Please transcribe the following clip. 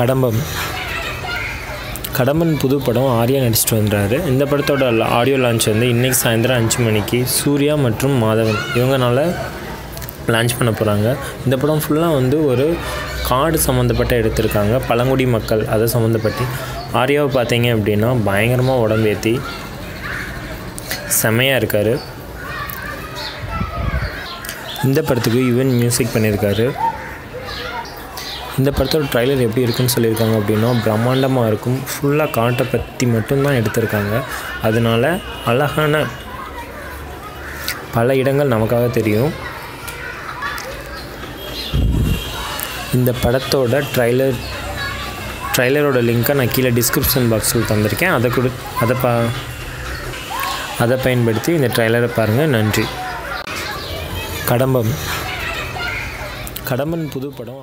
கடம்பம். கடம்பன் புது படம் ஆர்யா நடிச்சிட்டு வந்துறாரு இந்த படத்தோட ஆடியோ லான்ச் வந்து இன்றைக்கி சாயந்தரம் அஞ்சு மணிக்கு சூர்யா மற்றும் மாதவன். இவங்கனால லான்ச் பண்ண போகிறாங்க இந்த படம் ஃபுல்லாக வந்து ஒரு காடு சம்மந்தப்பட்ட எடுத்திருக்காங்க. பழங்குடி மக்கள் அதை சம்மந்தப்பட்டு ஆர்யாவை பார்த்தீங்க அப்படின்னா பயங்கரமாக உடம்பேற்றி செமையாக இருக்கார். இந்த படத்துக்கு யுவன் மியூசிக் பண்ணியிருக்காரு. இந்த படத்தோட ட்ரைலர் எப்படி இருக்குன்னு சொல்லியிருக்காங்க அப்படின்னா பிரம்மாண்டமாக இருக்கும். ஃபுல்லாக காட்டை பற்றி மட்டும்தான் எடுத்திருக்காங்க. அதனால் அழகான பல இடங்கள் நமக்காக தெரியும். இந்த படத்தோட ட்ரைலர் ட்ரைலரோட லிங்க்கை நான் கீழே டிஸ்கிரிப்ஷன் பாக்ஸில் தந்திருக்கேன். அதை கொடு அதை பா அதை பயன்படுத்தி இந்த ட்ரைலரை பாருங்கள் நன்றி. கடம்பம். கடம்பன் புது படம்.